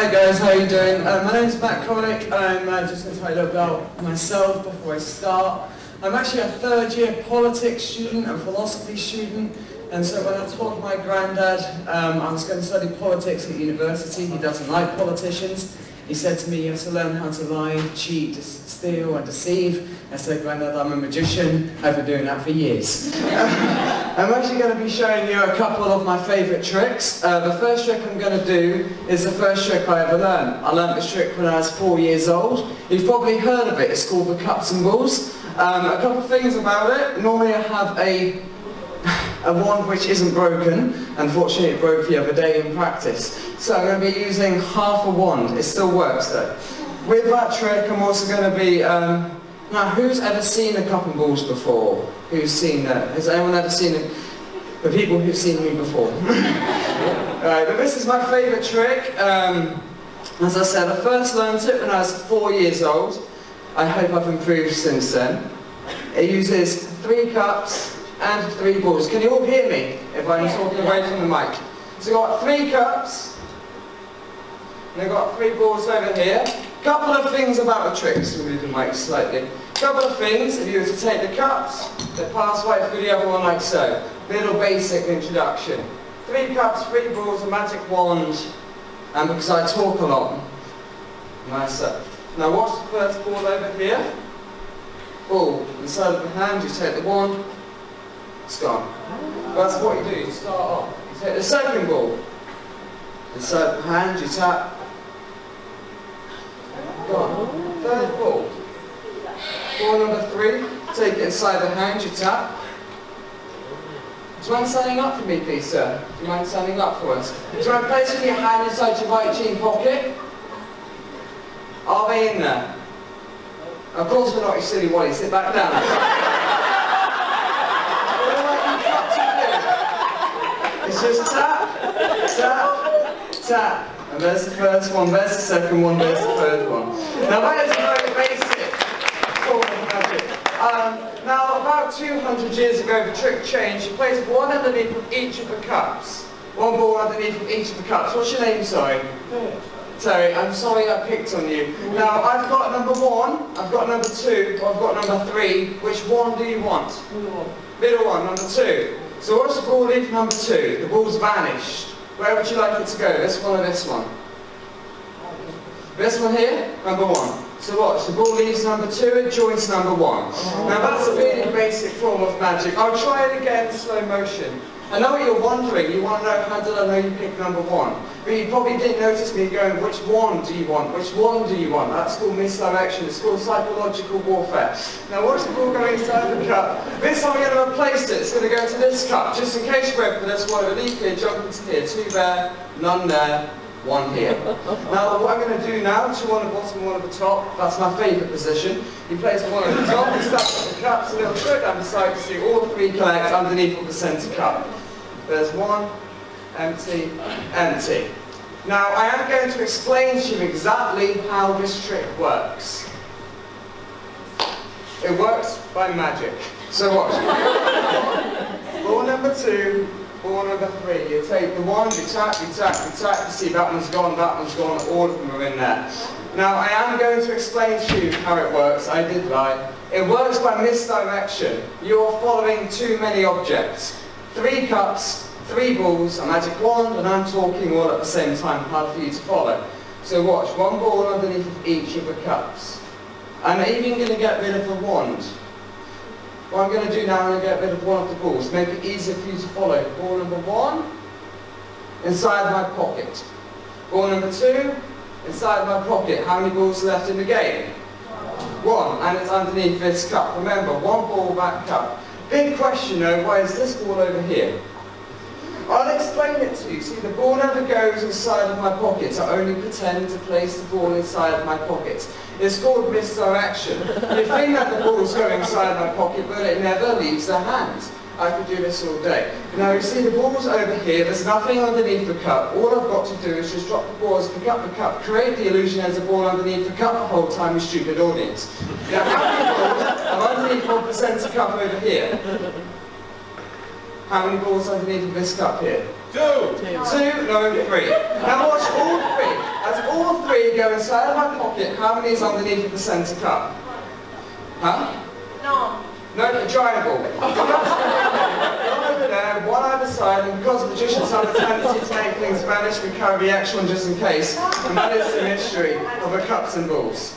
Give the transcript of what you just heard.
Hi guys, how are you doing? Uh, my name's Matt Corrick. I'm uh, just going to tell you a little about myself before I start. I'm actually a third year politics student and philosophy student and so when I told my granddad um, I was going to study politics at university, he doesn't like politicians, he said to me, you have to learn how to lie, cheat, steal and deceive. I said, Granddad, I'm a magician. I've been doing that for years. I'm actually going to be showing you a couple of my favourite tricks. Uh, the first trick I'm going to do is the first trick I ever learned. I learned this trick when I was four years old. You've probably heard of it. It's called the cups and balls. Um, a couple of things about it. Normally I have a a wand which isn't broken. Unfortunately it broke the other day in practice. So I'm going to be using half a wand. It still works though. With that trick I'm also going to be... Um, now who's ever seen a cup and balls before? Who's seen that? Has anyone ever seen it? The people who've seen me before. right, but this is my favourite trick. Um, as I said, I first learned it when I was four years old. I hope I've improved since then. It uses three cups, and three balls. Can you all hear me if I'm talking away from the mic? So I've got three cups, and I've got three balls over here. Couple of things about the tricks, we'll move the mic slightly. Couple of things, if you were to take the cups, they pass right through the other one like so. Little basic introduction. Three cups, three balls, a magic wand, and because I talk a lot, myself. Now watch the first ball over here. Oh, ball inside of the hand, you take the wand, it's gone. That's what you do. You start off. You take the second ball. Inside the hand, you tap. Gone. Third ball. Ball number three. Take it inside the hand, you tap. Do you mind standing up for me, please, sir? Do you mind standing up for us? Do you mind placing your hand inside your right jean pocket? Are they in there? Of course we're not, you silly Wally. Sit back down. It's just tap, tap, tap. And there's the first one, there's the second one, there's the third one. Now that is very basic form of magic. Um, now about 200 years ago the trick changed. You place one underneath of each of the cups. One ball underneath of each of the cups. What's your name, sorry? Sorry, I'm sorry I picked on you. Now, I've got number one, I've got number two, I've got number three. Which one do you want? Middle one. Number two. So what's the ball leaf number two? The ball's vanished. Where would you like it to go? This one or this one? This one here? Number one. So watch, the ball leaves number two, it joins number one. Oh. Now that's a really basic form of magic. I'll try it again in slow motion. I know what you're wondering. You want to know how did I know you picked number one? But you probably didn't notice me going, which one do you want? Which one do you want? That's called misdirection. It's called psychological warfare. Now watch the ball going inside the cup. This time we're going to replace it. It's going to go into this cup. Just in case you're open, there's one leaf here, jump into here. Two there, none there, one here. Now what I'm going to do now, two on the bottom, one at the top, that's my favourite position. He plays one at the top, you start the cups, a little trick down the side to see all three collect underneath of the centre cup. There's one, empty, empty. Now I am going to explain to you exactly how this trick works. It works by magic. So watch. ball number two, ball number three. You take the one, you tap, you tap, you tap, you see that one's gone, that one's gone, all of them are in there. Now I am going to explain to you how it works. I did lie. It works by misdirection. You're following too many objects. Three cups, three balls, a magic wand, and I'm talking all at the same time, hard for you to follow. So watch, one ball underneath each of the cups. I'm even going to get rid of the wand. What I'm going to do now, I'm going to get rid of one of the balls, make it easier for you to follow. Ball number one, inside my pocket. Ball number two, inside my pocket. How many balls are left in the game? One, and it's underneath this cup. Remember, one ball, that cup. Big question though, why is this ball over here? I'll explain it to you. See, the ball never goes inside of my pockets. I only pretend to place the ball inside of my pockets. It's called misdirection. you think that the ball's going inside my pocket, but it never leaves the hand. I could do this all day. Now you see the ball's over here, there's nothing underneath the cup. All I've got to do is just drop the balls, pick up the cup, create the illusion there's a ball underneath the cup the whole time, you stupid audience. Now how many balls are underneath of the cup over here? How many balls underneath of this cup here? Two. Two, no, three. Now watch all three. As all three go inside of my pocket, how many is underneath of the centre cup? Huh? No. No, a giant ball. one over there, one either side, and because magicians have a tendency to make things vanish, we carry the extra one just in case. And that is the mystery of the cups and balls.